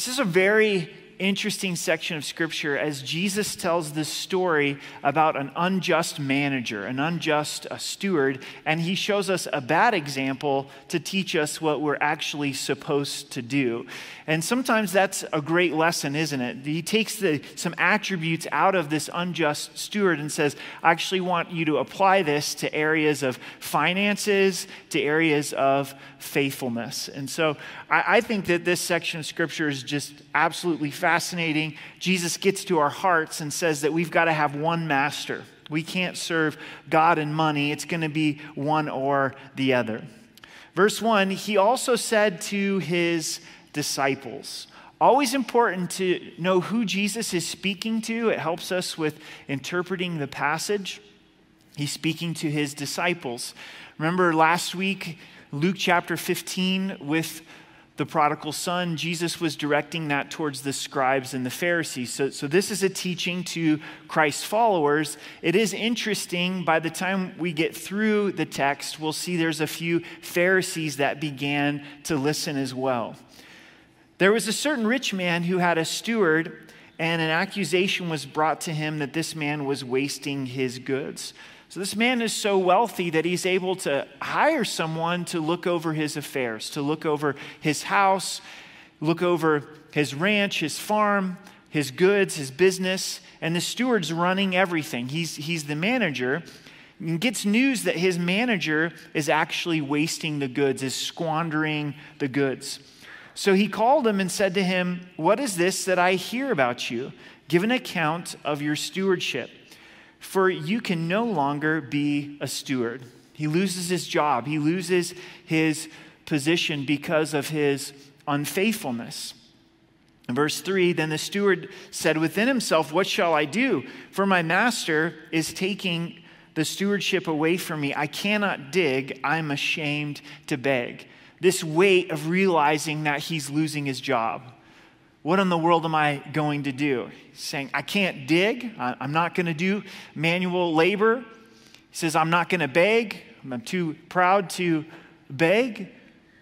This is a very interesting section of scripture as Jesus tells this story about an unjust manager, an unjust uh, steward, and he shows us a bad example to teach us what we're actually supposed to do. And sometimes that's a great lesson, isn't it? He takes the, some attributes out of this unjust steward and says, I actually want you to apply this to areas of finances, to areas of faithfulness. And so I, I think that this section of scripture is just absolutely fascinating. Jesus gets to our hearts and says that we've got to have one master. We can't serve God and money, it's going to be one or the other. Verse 1 He also said to his disciples. Always important to know who Jesus is speaking to. It helps us with interpreting the passage. He's speaking to his disciples. Remember last week, Luke chapter 15, with the prodigal son, Jesus was directing that towards the scribes and the Pharisees. So, so this is a teaching to Christ's followers. It is interesting, by the time we get through the text, we'll see there's a few Pharisees that began to listen as well. There was a certain rich man who had a steward, and an accusation was brought to him that this man was wasting his goods. So, this man is so wealthy that he's able to hire someone to look over his affairs, to look over his house, look over his ranch, his farm, his goods, his business, and the steward's running everything. He's, he's the manager and gets news that his manager is actually wasting the goods, is squandering the goods. So he called him and said to him, What is this that I hear about you? Give an account of your stewardship, for you can no longer be a steward. He loses his job, he loses his position because of his unfaithfulness. In verse 3, then the steward said within himself, What shall I do? For my master is taking the stewardship away from me. I cannot dig, I'm ashamed to beg this weight of realizing that he's losing his job. What in the world am I going to do? He's saying, I can't dig. I'm not going to do manual labor. He says, I'm not going to beg. I'm too proud to beg.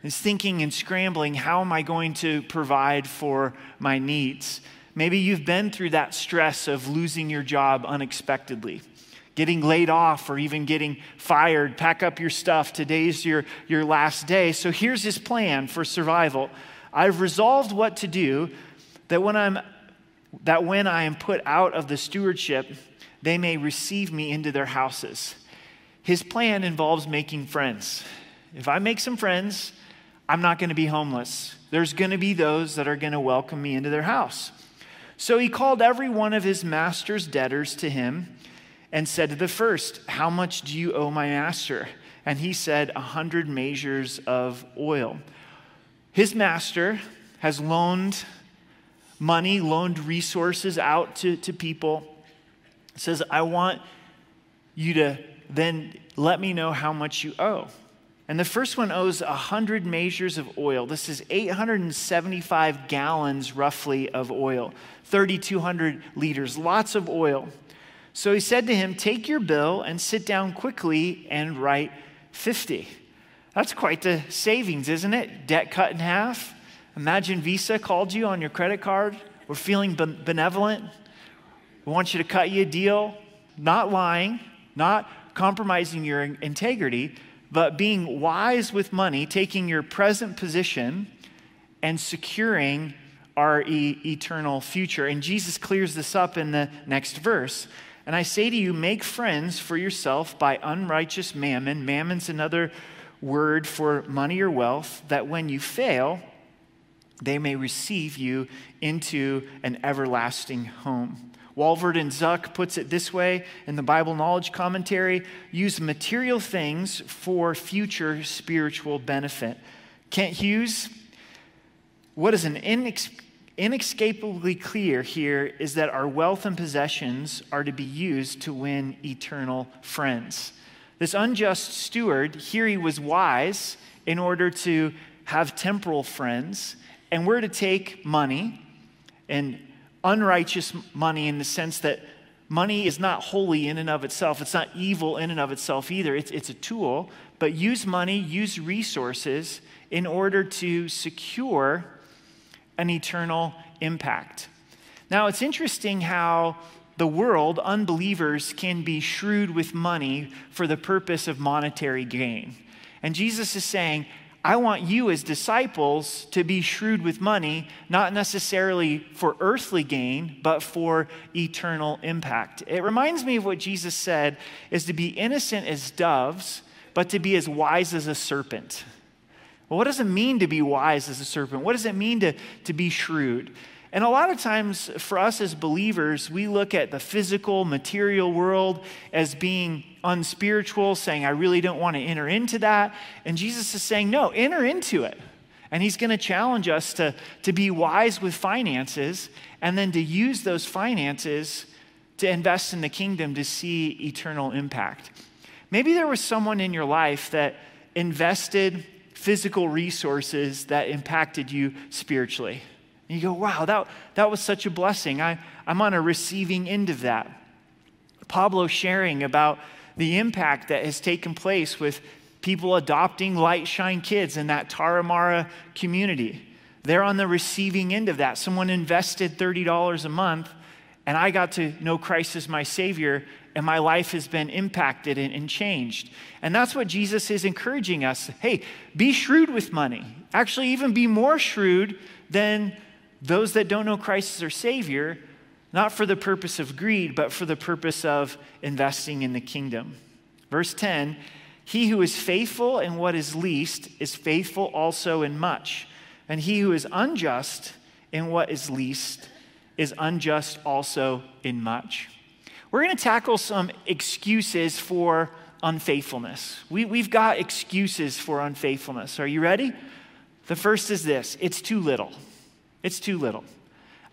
He's thinking and scrambling, how am I going to provide for my needs? Maybe you've been through that stress of losing your job unexpectedly getting laid off or even getting fired. Pack up your stuff. Today's your, your last day. So here's his plan for survival. I've resolved what to do that when I'm that when I am put out of the stewardship, they may receive me into their houses. His plan involves making friends. If I make some friends, I'm not going to be homeless. There's going to be those that are going to welcome me into their house. So he called every one of his master's debtors to him and said to the first, How much do you owe my master? And he said, A hundred measures of oil. His master has loaned money, loaned resources out to, to people. Says, I want you to then let me know how much you owe. And the first one owes 100 measures of oil. This is 875 gallons, roughly, of oil, 3,200 liters, lots of oil. So he said to him, Take your bill and sit down quickly and write 50. That's quite the savings, isn't it? Debt cut in half. Imagine Visa called you on your credit card. We're feeling benevolent. We want you to cut you a deal, not lying, not compromising your integrity, but being wise with money, taking your present position and securing our e- eternal future. And Jesus clears this up in the next verse. And I say to you, make friends for yourself by unrighteous mammon. Mammon's another word for money or wealth, that when you fail, they may receive you into an everlasting home. Walvoord and Zuck puts it this way in the Bible Knowledge Commentary use material things for future spiritual benefit. Kent Hughes, what is an inexpensive inescapably clear here is that our wealth and possessions are to be used to win eternal friends. This unjust steward, here he was wise in order to have temporal friends, and we're to take money and unrighteous money in the sense that money is not holy in and of itself. It's not evil in and of itself either. It's, it's a tool, but use money, use resources in order to secure an eternal impact. Now, it's interesting how the world, unbelievers, can be shrewd with money for the purpose of monetary gain. And Jesus is saying, I want you as disciples to be shrewd with money, not necessarily for earthly gain, but for eternal impact. It reminds me of what Jesus said is to be innocent as doves, but to be as wise as a serpent. Well, what does it mean to be wise as a serpent? What does it mean to, to be shrewd? And a lot of times for us as believers, we look at the physical, material world as being unspiritual, saying, I really don't want to enter into that. And Jesus is saying, no, enter into it. And he's going to challenge us to, to be wise with finances and then to use those finances to invest in the kingdom to see eternal impact. Maybe there was someone in your life that invested physical resources that impacted you spiritually. And you go, wow, that, that was such a blessing. I, I'm on a receiving end of that. Pablo sharing about the impact that has taken place with people adopting Light Shine kids in that Tarahumara community. They're on the receiving end of that. Someone invested $30 a month, and I got to know Christ as my Savior, and my life has been impacted and, and changed. And that's what Jesus is encouraging us. Hey, be shrewd with money. Actually, even be more shrewd than those that don't know Christ as their Savior, not for the purpose of greed, but for the purpose of investing in the kingdom. Verse 10 He who is faithful in what is least is faithful also in much, and he who is unjust in what is least is unjust also in much. We're going to tackle some excuses for unfaithfulness. We, we've got excuses for unfaithfulness. Are you ready? The first is this it's too little. It's too little.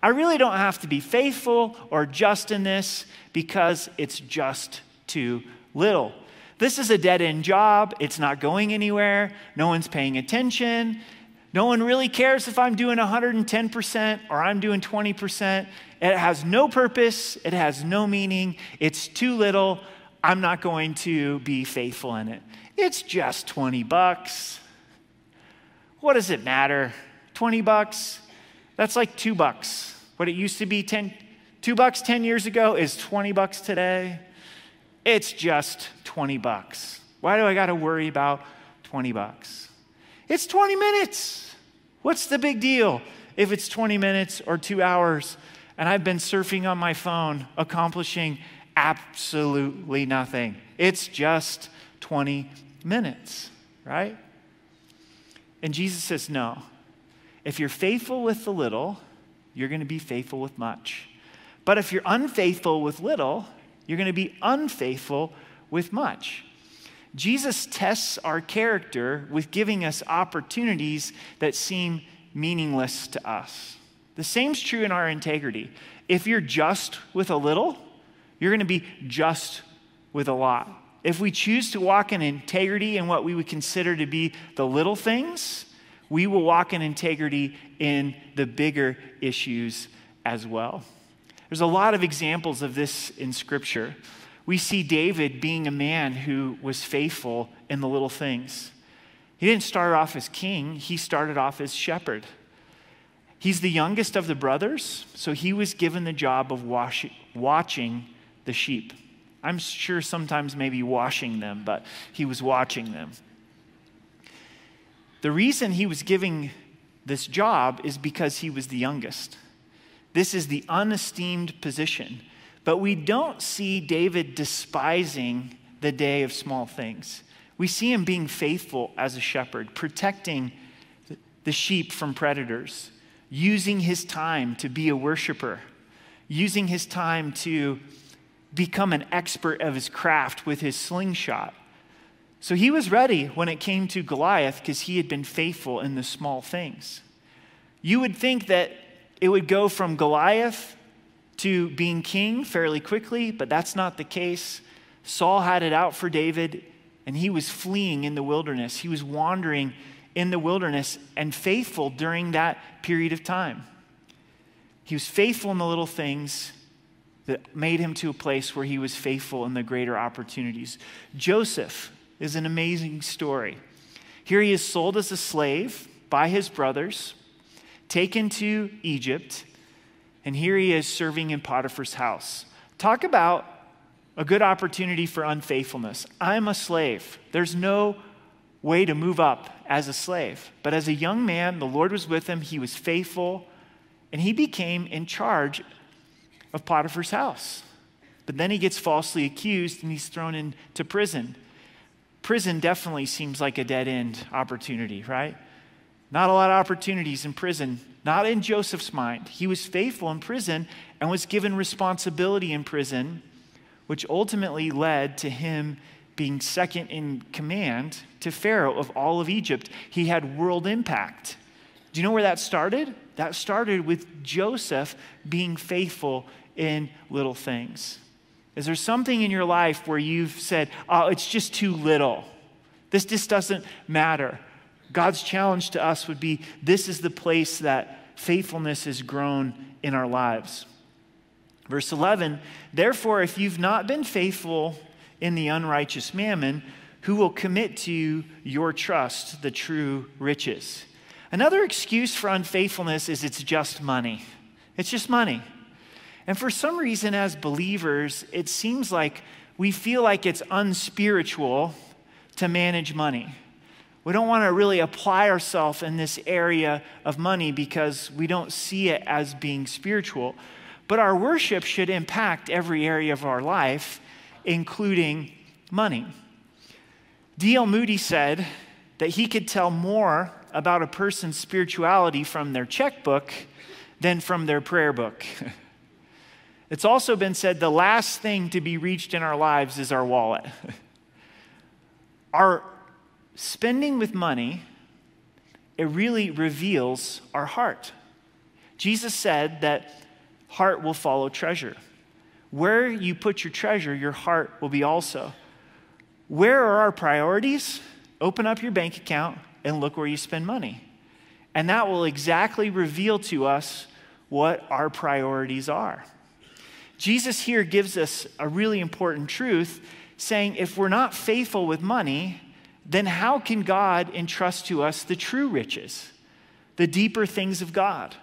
I really don't have to be faithful or just in this because it's just too little. This is a dead end job. It's not going anywhere. No one's paying attention. No one really cares if I'm doing 110% or I'm doing 20%. It has no purpose, it has no meaning. It's too little. I'm not going to be faithful in it. It's just 20 bucks. What does it matter? 20 bucks? That's like two bucks. What it used to be 10, two bucks 10 years ago is 20 bucks today. It's just 20 bucks. Why do I got to worry about 20 bucks? It's 20 minutes. What's the big deal if it's 20 minutes or two hours and I've been surfing on my phone accomplishing absolutely nothing? It's just 20 minutes, right? And Jesus says, no. If you're faithful with the little, you're going to be faithful with much. But if you're unfaithful with little, you're going to be unfaithful with much. Jesus tests our character with giving us opportunities that seem meaningless to us. The same's true in our integrity. If you're just with a little, you're going to be just with a lot. If we choose to walk in integrity in what we would consider to be the little things, we will walk in integrity in the bigger issues as well. There's a lot of examples of this in Scripture. We see David being a man who was faithful in the little things. He didn't start off as king, he started off as shepherd. He's the youngest of the brothers, so he was given the job of wash, watching the sheep. I'm sure sometimes maybe washing them, but he was watching them. The reason he was giving this job is because he was the youngest. This is the unesteemed position. But we don't see David despising the day of small things. We see him being faithful as a shepherd, protecting the sheep from predators, using his time to be a worshiper, using his time to become an expert of his craft with his slingshot. So he was ready when it came to Goliath because he had been faithful in the small things. You would think that it would go from Goliath to being king fairly quickly, but that's not the case. Saul had it out for David, and he was fleeing in the wilderness. He was wandering in the wilderness and faithful during that period of time. He was faithful in the little things that made him to a place where he was faithful in the greater opportunities. Joseph is an amazing story. Here he is sold as a slave by his brothers. taken to Egypt, and here he is serving in Potiphar's house. Talk about a good opportunity for unfaithfulness. I'm a slave. There's no way to move up as a slave. But as a young man, the Lord was with him, he was faithful, and he became in charge of Potiphar's house. But then he gets falsely accused and he's thrown into prison. Prison definitely seems like a dead end opportunity, right? Not a lot of opportunities in prison, not in Joseph's mind. He was faithful in prison and was given responsibility in prison, which ultimately led to him being second in command to Pharaoh of all of Egypt. He had world impact. Do you know where that started? That started with Joseph being faithful in little things. Is there something in your life where you've said, oh, it's just too little? This just doesn't matter. God's challenge to us would be this is the place that faithfulness has grown in our lives. Verse 11, therefore, if you've not been faithful in the unrighteous mammon, who will commit to you your trust the true riches? Another excuse for unfaithfulness is it's just money. It's just money. And for some reason, as believers, it seems like we feel like it's unspiritual to manage money. We don't want to really apply ourselves in this area of money because we don't see it as being spiritual. But our worship should impact every area of our life, including money. D.L. Moody said that he could tell more about a person's spirituality from their checkbook than from their prayer book. it's also been said the last thing to be reached in our lives is our wallet. our spending with money, it really reveals our heart. Jesus said that heart will follow treasure. Where you put your treasure, your heart will be also. Where are our priorities? Open up your bank account and look where you spend money. And that will exactly reveal to us what our priorities are. Jesus here gives us a really important truth saying if we're not faithful with money, then how can God entrust to us the true riches, the deeper things of God?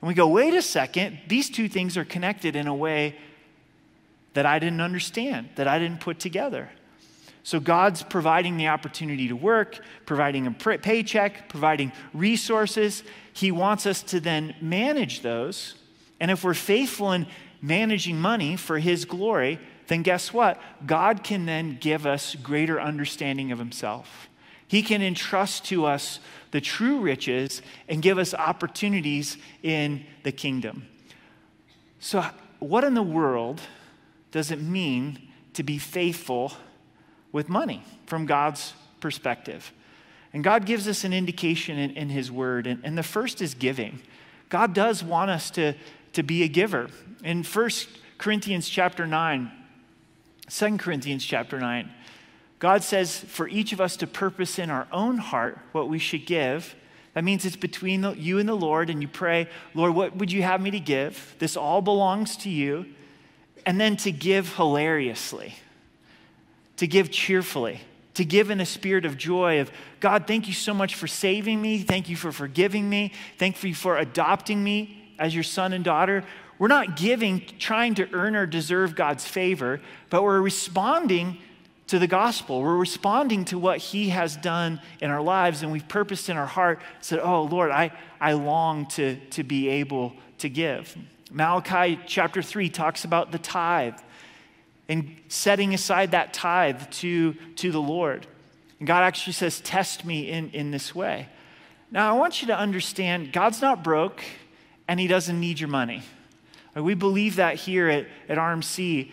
And we go, wait a second, these two things are connected in a way that I didn't understand, that I didn't put together. So God's providing the opportunity to work, providing a paycheck, providing resources. He wants us to then manage those. And if we're faithful in managing money for His glory, then guess what? God can then give us greater understanding of Himself. He can entrust to us the true riches and give us opportunities in the kingdom. So, what in the world does it mean to be faithful with money from God's perspective? And God gives us an indication in, in His Word, and, and the first is giving. God does want us to, to be a giver. In 1 Corinthians chapter 9, 2 Corinthians chapter 9, God says for each of us to purpose in our own heart what we should give. That means it's between the, you and the Lord, and you pray, Lord, what would you have me to give? This all belongs to you. And then to give hilariously, to give cheerfully, to give in a spirit of joy of, God, thank you so much for saving me. Thank you for forgiving me. Thank you for adopting me as your son and daughter. We're not giving, trying to earn or deserve God's favor, but we're responding to the gospel. We're responding to what he has done in our lives, and we've purposed in our heart, said, Oh, Lord, I, I long to, to be able to give. Malachi chapter 3 talks about the tithe and setting aside that tithe to, to the Lord. And God actually says, Test me in, in this way. Now, I want you to understand God's not broke and he doesn't need your money. We believe that here at, at RMC.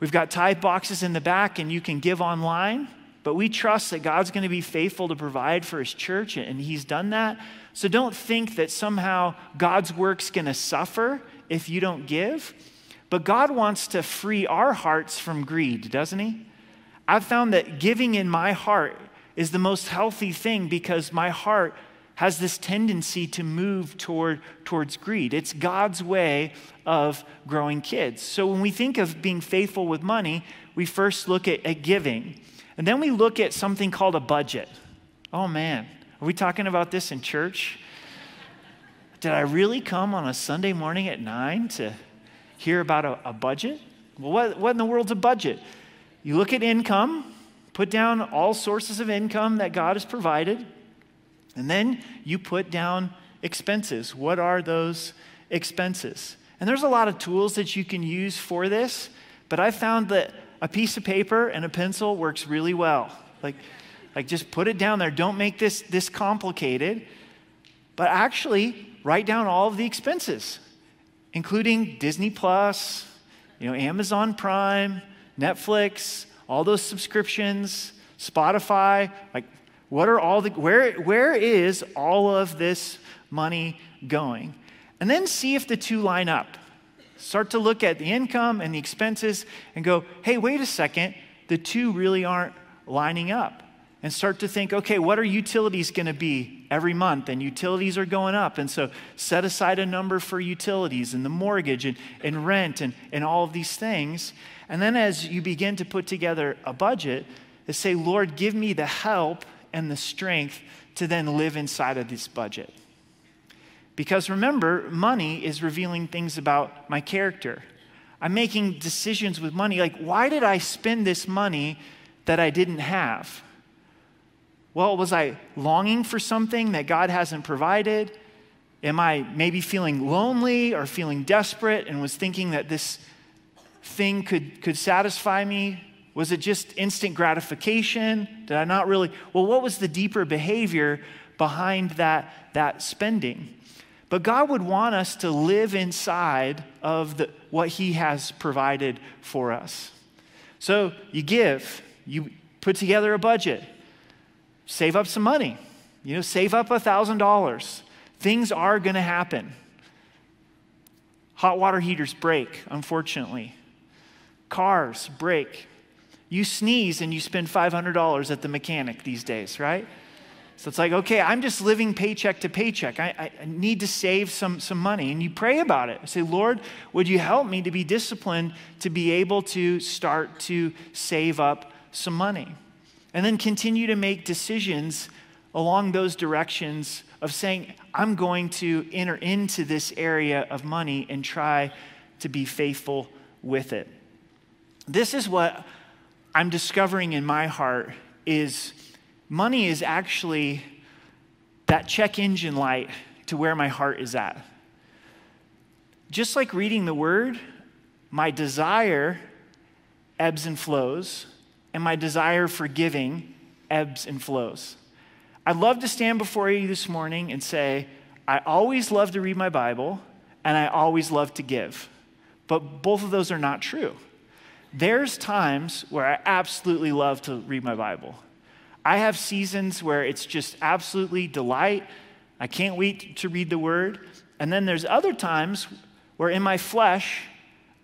We've got tithe boxes in the back, and you can give online, but we trust that God's going to be faithful to provide for his church, and he's done that. So don't think that somehow God's work's going to suffer if you don't give. But God wants to free our hearts from greed, doesn't he? I've found that giving in my heart is the most healthy thing because my heart has this tendency to move toward, towards greed. It's God's way of growing kids. So when we think of being faithful with money, we first look at, at giving. And then we look at something called a budget. Oh man, are we talking about this in church? did I really come on a Sunday morning at nine to hear about a, a budget? Well, what, what in the world's a budget? You look at income, put down all sources of income that God has provided, and then you put down expenses. What are those expenses? And there's a lot of tools that you can use for this, but I found that a piece of paper and a pencil works really well. Like, like just put it down there. Don't make this this complicated, but actually write down all of the expenses, including Disney Plus, you know, Amazon Prime, Netflix, all those subscriptions, Spotify, like what are all the where where is all of this money going? And then see if the two line up. Start to look at the income and the expenses and go, hey, wait a second, the two really aren't lining up. And start to think, okay, what are utilities going to be every month? And utilities are going up. And so set aside a number for utilities and the mortgage and, and rent and, and all of these things. And then as you begin to put together a budget, say, Lord, give me the help and the strength to then live inside of this budget. Because remember, money is revealing things about my character. I'm making decisions with money. Like, why did I spend this money that I didn't have? Well, was I longing for something that God hasn't provided? Am I maybe feeling lonely or feeling desperate and was thinking that this thing could, could satisfy me? Was it just instant gratification? Did I not really? Well, what was the deeper behavior behind that, that spending? But God would want us to live inside of the, what He has provided for us. So you give, you put together a budget, save up some money, you know, save up $1,000. Things are going to happen. Hot water heaters break, unfortunately. Cars break. You sneeze and you spend $500 at the mechanic these days, right? So it's like, okay, I'm just living paycheck to paycheck. I, I, need to save some, some money. And you pray about it. Say, Lord, would you help me to be disciplined to be able to start to save up some money? And then continue to make decisions along those directions of saying, I'm going to enter into this area of money and try to be faithful with it. This is what I'm discovering in my heart is money is actually that check engine light to where my heart is at. Just like reading the word, my desire ebbs and flows, and my desire for giving ebbs and flows. I'd love to stand before you this morning and say, I always love to read my Bible, and I always love to give. But both of those are not true. There's times where I absolutely love to read my Bible. I have seasons where it's just absolutely delight. I can't wait to read the word. And then there's other times where in my flesh,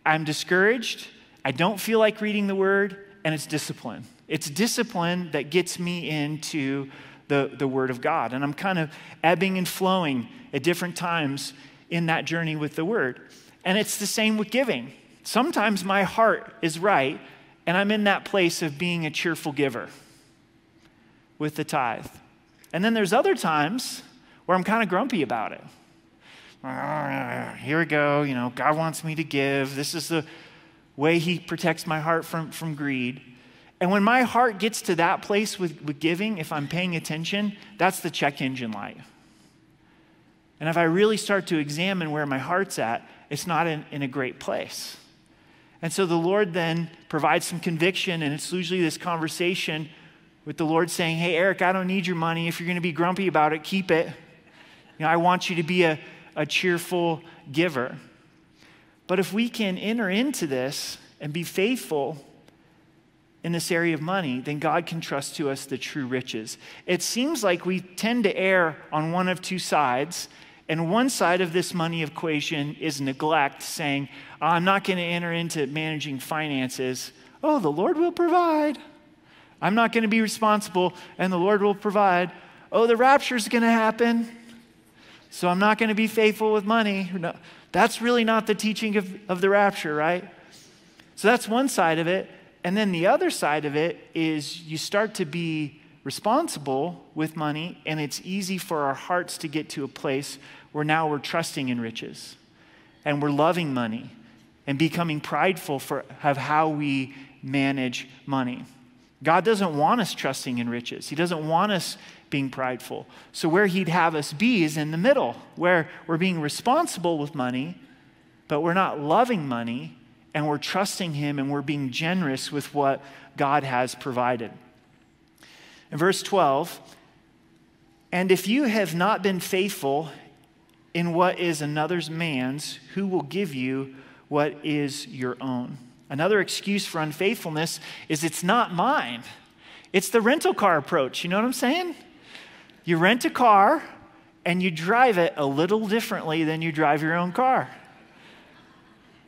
I'm discouraged. I don't feel like reading the word, and it's discipline. It's discipline that gets me into the, the word of God. And I'm kind of ebbing and flowing at different times in that journey with the word. And it's the same with giving. Sometimes my heart is right, and I'm in that place of being a cheerful giver with the tithe. And then there's other times where I'm kind of grumpy about it. Here we go, you know, God wants me to give. This is the way He protects my heart from, from greed. And when my heart gets to that place with, with giving, if I'm paying attention, that's the check engine light. And if I really start to examine where my heart's at, it's not in, in a great place. And so the Lord then provides some conviction, and it's usually this conversation with the Lord saying, Hey, Eric, I don't need your money. If you're going to be grumpy about it, keep it. You know, I want you to be a, a cheerful giver. But if we can enter into this and be faithful in this area of money, then God can trust to us the true riches. It seems like we tend to err on one of two sides. And one side of this money equation is neglect, saying, I'm not going to enter into managing finances. Oh, the Lord will provide. I'm not going to be responsible, and the Lord will provide. Oh, the rapture is going to happen, so I'm not going to be faithful with money. No, that's really not the teaching of, of the rapture, right? So that's one side of it. And then the other side of it is you start to be responsible with money, and it's easy for our hearts to get to a place where now we're trusting in riches and we're loving money and becoming prideful for of how we manage money. God doesn't want us trusting in riches. He doesn't want us being prideful. So where he'd have us be is in the middle, where we're being responsible with money, but we're not loving money and we're trusting him and we're being generous with what God has provided. In verse 12, and if you have not been faithful in what is another's man's, who will give you what is your own? Another excuse for unfaithfulness is it's not mine. It's the rental car approach. You know what I'm saying? You rent a car and you drive it a little differently than you drive your own car.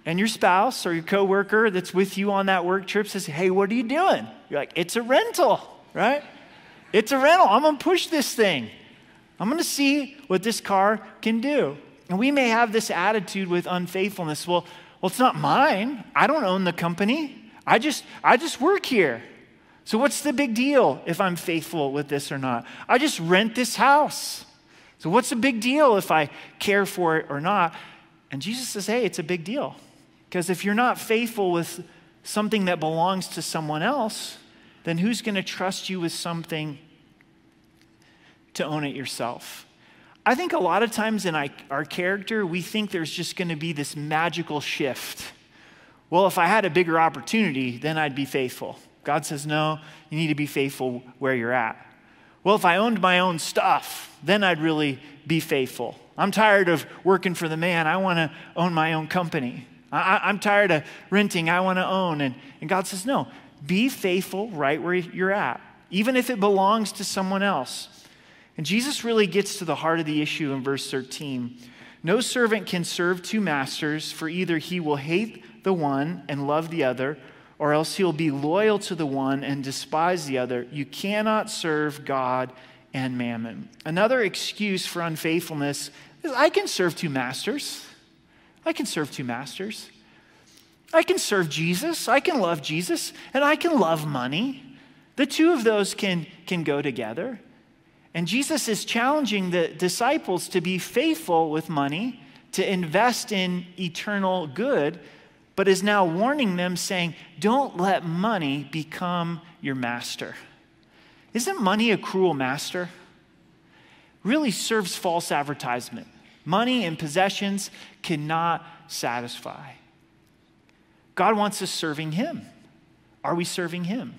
And your spouse or your coworker that's with you on that work trip says, Hey, what are you doing? You're like, It's a rental, right? It's a rental. I'm going to push this thing. I'm going to see what this car can do. And we may have this attitude with unfaithfulness. Well, well, it's not mine. I don't own the company. I just, I just work here. So what's the big deal if I'm faithful with this or not? I just rent this house. So what's the big deal if I care for it or not? And Jesus says, hey, it's a big deal. Because if you're not faithful with something that belongs to someone else, then who's going to trust you with something to own it yourself. I think a lot of times in our character, we think there's just going to be this magical shift. Well, if I had a bigger opportunity, then I'd be faithful. God says, no, you need to be faithful where you're at. Well, if I owned my own stuff, then I'd really be faithful. I'm tired of working for the man. I want to own my own company. I, am tired of renting. I want to own. And, and God says, no, be faithful right where you're at, even if it belongs to someone else. And Jesus really gets to the heart of the issue in verse 13. No servant can serve two masters, for either he will hate the one and love the other, or else he'll be loyal to the one and despise the other. You cannot serve God and mammon. Another excuse for unfaithfulness is I can serve two masters. I can serve two masters. I can serve Jesus, I can love Jesus, and I can love money. The two of those can, can go together. And Jesus is challenging the disciples to be faithful with money, to invest in eternal good, but is now warning them, saying, Don't let money become your master. Isn't money a cruel master? Really serves false advertisement. Money and possessions cannot satisfy. God wants us serving Him. Are we serving Him?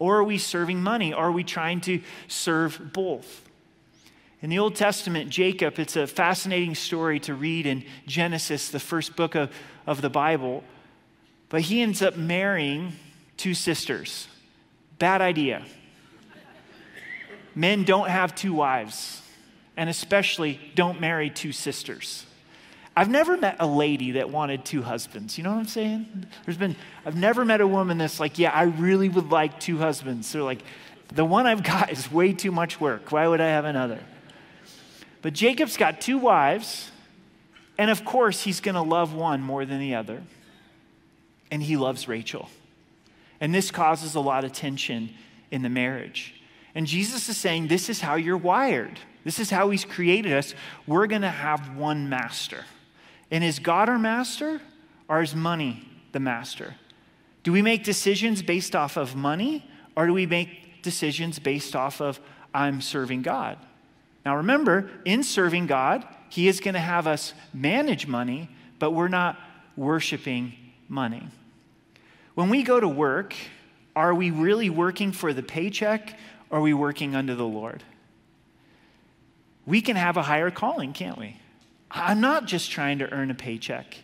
Or are we serving money? Are we trying to serve both? In the Old Testament, Jacob, it's a fascinating story to read in Genesis, the first book of, of the Bible. But he ends up marrying two sisters. Bad idea. Men don't have two wives, and especially don't marry two sisters. I've never met a lady that wanted two husbands. You know what I'm saying? There's been, I've never met a woman that's like, yeah, I really would like two husbands. They're like, the one I've got is way too much work. Why would I have another? But Jacob's got two wives, and of course, he's going to love one more than the other. And he loves Rachel. And this causes a lot of tension in the marriage. And Jesus is saying, This is how you're wired. This is how he's created us. We're going to have one master. And is God our master or is money the master? Do we make decisions based off of money or do we make decisions based off of I'm serving God? Now remember, in serving God, He is going to have us manage money, but we're not worshiping money. When we go to work, are we really working for the paycheck or are we working under the Lord? We can have a higher calling, can't we? I'm not just trying to earn a paycheck.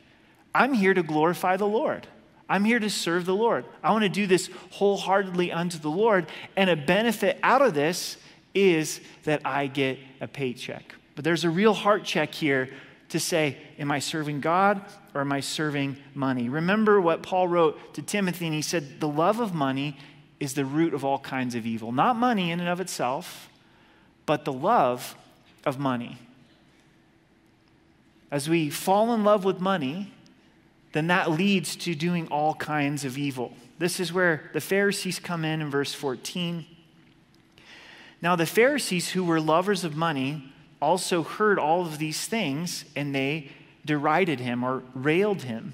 I'm here to glorify the Lord. I'm here to serve the Lord. I want to do this wholeheartedly unto the Lord. And a benefit out of this is that I get a paycheck. But there's a real heart check here to say, Am I serving God or am I serving money? Remember what Paul wrote to Timothy, and he said, The love of money is the root of all kinds of evil. Not money in and of itself, but the love of money. As we fall in love with money, then that leads to doing all kinds of evil. This is where the Pharisees come in in verse 14. Now, the Pharisees, who were lovers of money, also heard all of these things and they derided him or railed him.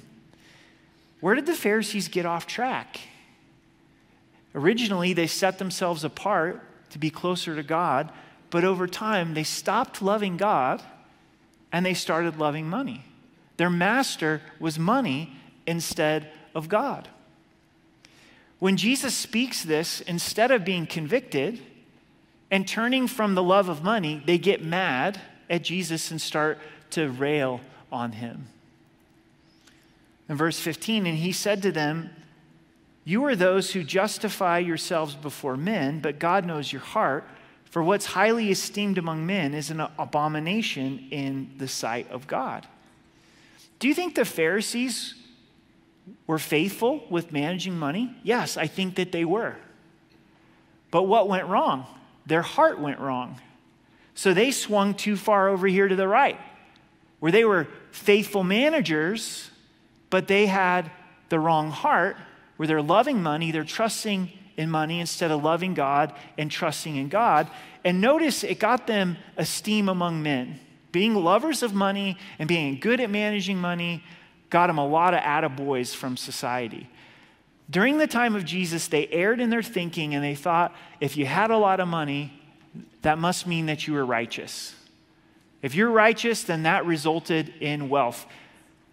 Where did the Pharisees get off track? Originally, they set themselves apart to be closer to God, but over time, they stopped loving God and they started loving money. Their master was money instead of God. When Jesus speaks this, instead of being convicted and turning from the love of money, they get mad at Jesus and start to rail on him. In verse 15, and he said to them, You are those who justify yourselves before men, but God knows your heart. For what's highly esteemed among men is an abomination in the sight of God. Do you think the Pharisees were faithful with managing money? Yes, I think that they were. But what went wrong? Their heart went wrong. So they swung too far over here to the right, where they were faithful managers, but they had the wrong heart, where they're loving money, they're trusting in money instead of loving God and trusting in God. And notice it got them esteem among men. Being lovers of money and being good at managing money got them a lot of attaboys from society. During the time of Jesus, they erred in their thinking and they thought if you had a lot of money, that must mean that you were righteous. If you're righteous, then that resulted in wealth.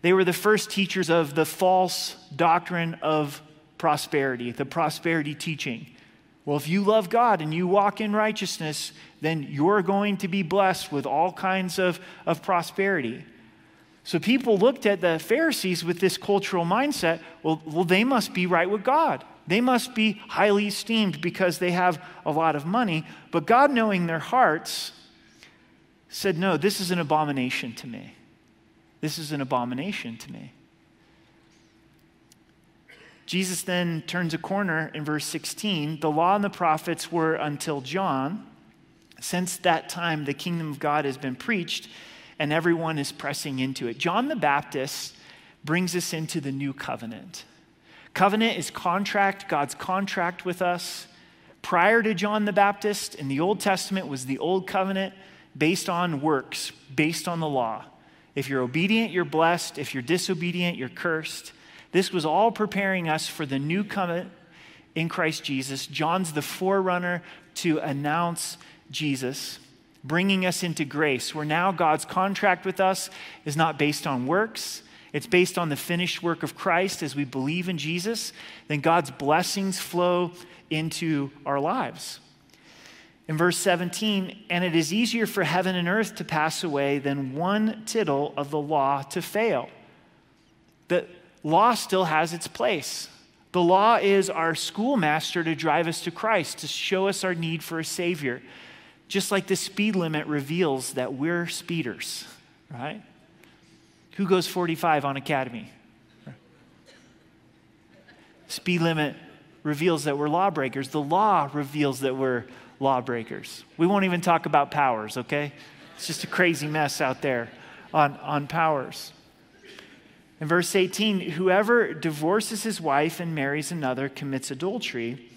They were the first teachers of the false doctrine of prosperity, the prosperity teaching. Well, if you love God and you walk in righteousness, then you're going to be blessed with all kinds of, of prosperity. So people looked at the Pharisees with this cultural mindset well, well, they must be right with God. They must be highly esteemed because they have a lot of money. But God, knowing their hearts, said, No, this is an abomination to me. This is an abomination to me. Jesus then turns a corner in verse 16. The law and the prophets were until John. Since that time, the kingdom of God has been preached, and everyone is pressing into it. John the Baptist brings us into the new covenant. Covenant is contract, God's contract with us. Prior to John the Baptist, in the Old Testament, was the Old Covenant based on works, based on the law. If you're obedient, you're blessed. If you're disobedient, you're cursed. This was all preparing us for the new covenant in Christ Jesus. John's the forerunner to announce Jesus, bringing us into grace, where now God's contract with us is not based on works. It's based on the finished work of Christ as we believe in Jesus. Then God's blessings flow into our lives. In verse 17, and it is easier for heaven and earth to pass away than one tittle of the law to fail. The, law still has its place. The law is our schoolmaster to drive us to Christ, to show us our need for a Savior. Just like the speed limit reveals that we're speeders, right? Who goes 45 on Academy? Speed limit reveals that we're lawbreakers. The law reveals that we're lawbreakers. We won't even talk about powers, okay? It's just a crazy mess out there on, on powers. In verse 18, whoever divorces his wife and marries another commits adultery,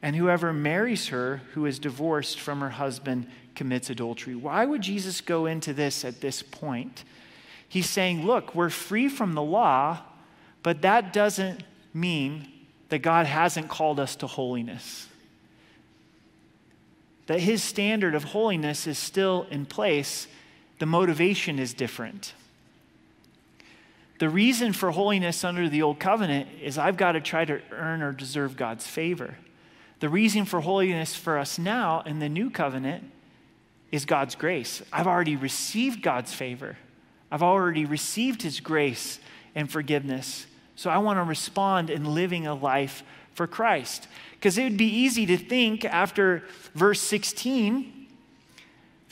and whoever marries her who is divorced from her husband commits adultery. Why would Jesus go into this at this point? He's saying, look, we're free from the law, but that doesn't mean that God hasn't called us to holiness. That his standard of holiness is still in place, the motivation is different. The reason for holiness under the old covenant is I've got to try to earn or deserve God's favor. The reason for holiness for us now in the new covenant is God's grace. I've already received God's favor, I've already received His grace and forgiveness. So I want to respond in living a life for Christ. Because it would be easy to think after verse 16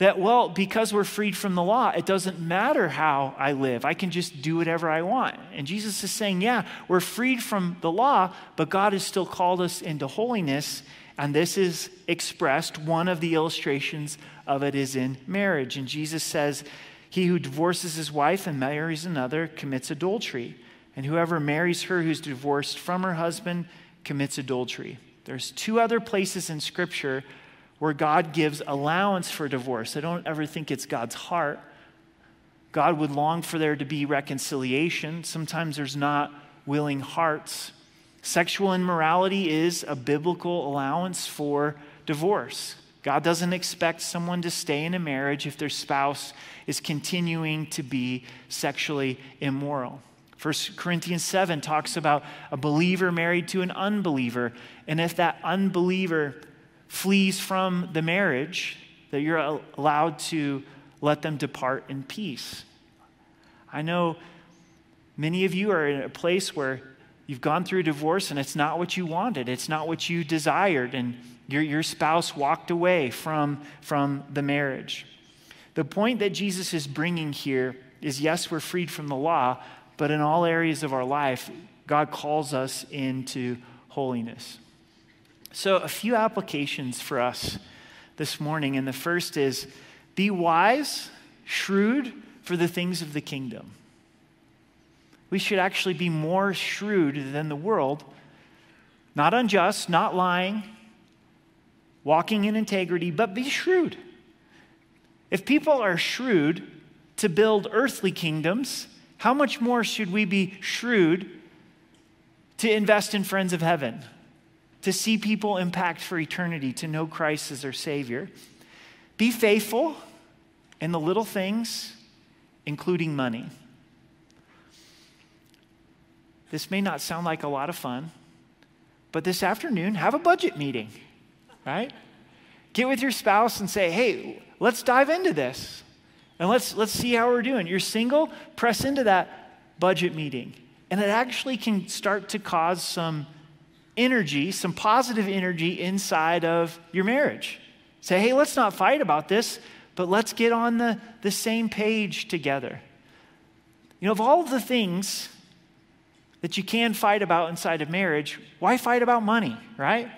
that, well, because we're freed from the law, it doesn't matter how I live. I can just do whatever I want. And Jesus is saying, yeah, we're freed from the law, but God has still called us into holiness. And this is expressed, one of the illustrations of it is in marriage. And Jesus says, He who divorces his wife and marries another commits adultery. And whoever marries her who's divorced from her husband commits adultery. There's two other places in Scripture where God gives allowance for divorce. I don't ever think it's God's heart. God would long for there to be reconciliation. Sometimes there's not willing hearts. Sexual immorality is a biblical allowance for divorce. God doesn't expect someone to stay in a marriage if their spouse is continuing to be sexually immoral. 1 Corinthians 7 talks about a believer married to an unbeliever. And if that unbeliever flees from the marriage, that you're allowed to let them depart in peace. I know many of you are in a place where you've gone through divorce and it's not what you wanted, it's not what you desired, and your, your spouse walked away from, from the marriage. The point that Jesus is bringing here is yes, we're freed from the law, but in all areas of our life, God calls us into holiness. So, a few applications for us this morning, and the first is be wise, shrewd for the things of the kingdom. We should actually be more shrewd than the world, not unjust, not lying, walking in integrity, but be shrewd. If people are shrewd to build earthly kingdoms, how much more should we be shrewd to invest in friends of heaven, to see people impact for eternity, to know Christ as their Savior? Be faithful in the little things, including money. This may not sound like a lot of fun, but this afternoon, have a budget meeting right? Get with your spouse and say, hey, let's dive into this. And let's, let's see how we're doing. You're single, press into that budget meeting. And it actually can start to cause some energy, some positive energy inside of your marriage. Say, hey, let's not fight about this, but let's get on the, the same page together. You know, of all of the things that you can fight about inside of marriage, why fight about money, right?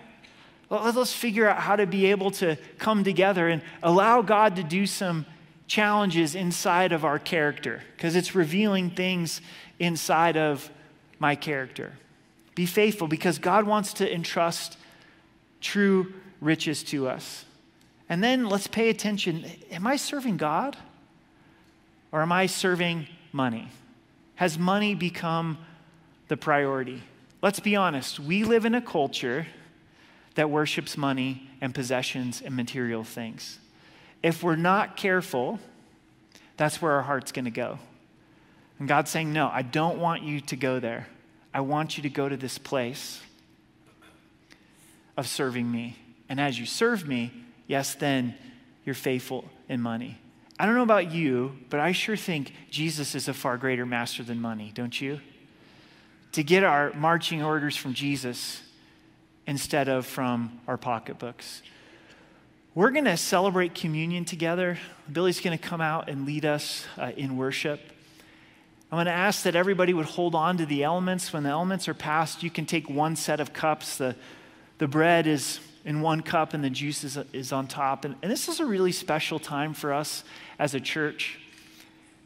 Let's figure out how to be able to come together and allow God to do some challenges inside of our character because it's revealing things inside of my character. Be faithful because God wants to entrust true riches to us. And then let's pay attention am I serving God or am I serving money? Has money become the priority? Let's be honest, we live in a culture that worships money and possessions and material things. If we're not careful, that's where our heart's going to go. And God's saying, No, I don't want you to go there. I want you to go to this place of serving me. And as you serve me, yes, then you're faithful in money. I don't know about you, but I sure think Jesus is a far greater master than money, don't you? To get our marching orders from Jesus, instead of from our pocketbooks. We're going to celebrate communion together. Billy's going to come out and lead us uh, in worship. I'm going to ask that everybody would hold on to the elements. When the elements are passed, you can take one set of cups. The, the bread is in one cup and the juice is, is on top. And, and this is a really special time for us as a church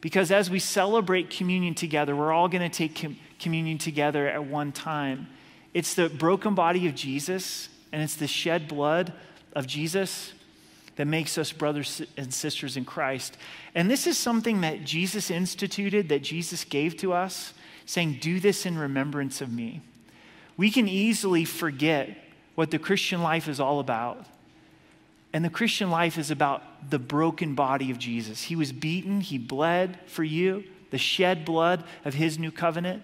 because as we celebrate communion together, we're all going to take com- communion together at one time. It's the broken body of Jesus and it's the shed blood of Jesus that makes us brothers and sisters in Christ. And this is something that Jesus instituted, that Jesus gave to us, saying, Do this in remembrance of me. We can easily forget what the Christian life is all about. And the Christian life is about the broken body of Jesus. He was beaten, he bled for you, the shed blood of his new covenant.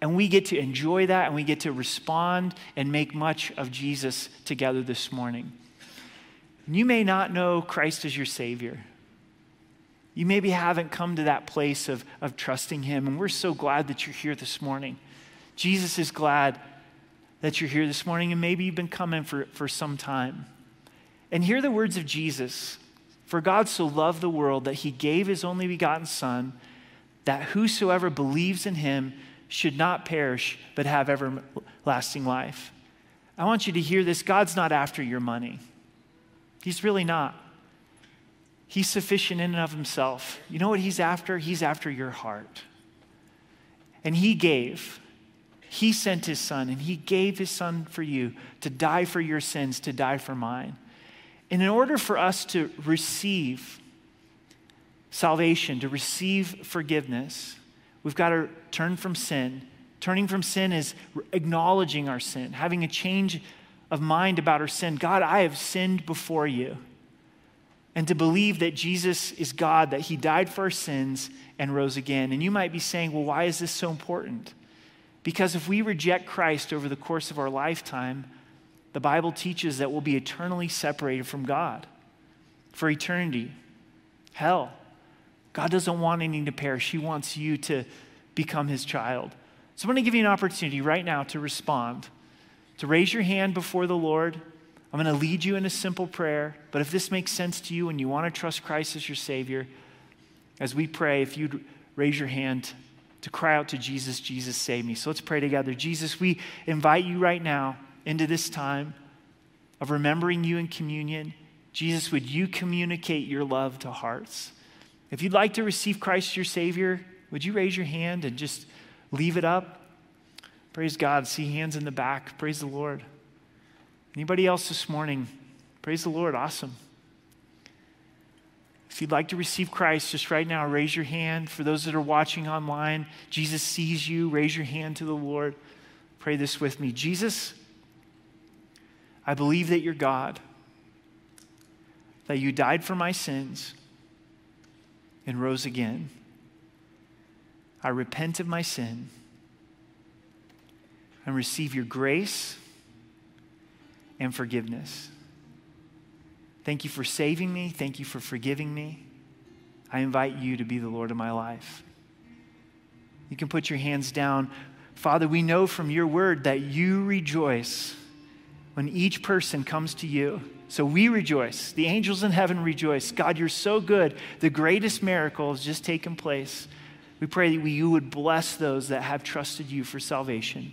And we get to enjoy that and we get to respond and make much of Jesus together this morning. You may not know Christ as your Savior. You maybe haven't come to that place of, of trusting Him, and we're so glad that you're here this morning. Jesus is glad that you're here this morning, and maybe you've been coming for, for some time. And hear the words of Jesus For God so loved the world that He gave His only begotten Son, that whosoever believes in Him should not perish, but have everlasting life. I want you to hear this God's not after your money. He's really not. He's sufficient in and of himself. You know what he's after? He's after your heart. And he gave. He sent his son, and he gave his son for you to die for your sins, to die for mine. And in order for us to receive salvation, to receive forgiveness, we've got to turn from sin. Turning from sin is acknowledging our sin, having a change of mind about our sin. God, I have sinned before you. And to believe that Jesus is God, that he died for our sins and rose again. And you might be saying, well, why is this so important? Because if we reject Christ over the course of our lifetime, the Bible teaches that we'll be eternally separated from God for eternity. Hell. God doesn't want anything to perish, He wants you to become His child. So I'm going to give you an opportunity right now to respond, to raise your hand before the Lord. I'm going to lead you in a simple prayer, but if this makes sense to you and you want to trust Christ as your Savior, as we pray, if you'd raise your hand to cry out to Jesus, Jesus, save me. So let's pray together. Jesus, we invite you right now into this time of remembering you in communion. Jesus, would you communicate your love to hearts? If you'd like to receive Christ your Savior, would you raise your hand and just leave it up? Praise God. See hands in the back. Praise the Lord. Anybody else this morning? Praise the Lord. Awesome. If you'd like to receive Christ, just right now, raise your hand. For those that are watching online, Jesus sees you. Raise your hand to the Lord. Pray this with me. Jesus, I believe that you're God, that you died for my sins and rose again. I repent of my sin and receive your grace and forgiveness. Thank you for saving me. Thank you for forgiving me. I invite you to be the Lord of my life. You can put your hands down. Father, we know from your word that you rejoice when each person comes to you. So we rejoice. The angels in heaven rejoice. God, you're so good. The greatest miracle has just taken place. We pray that you would bless those that have trusted you for salvation.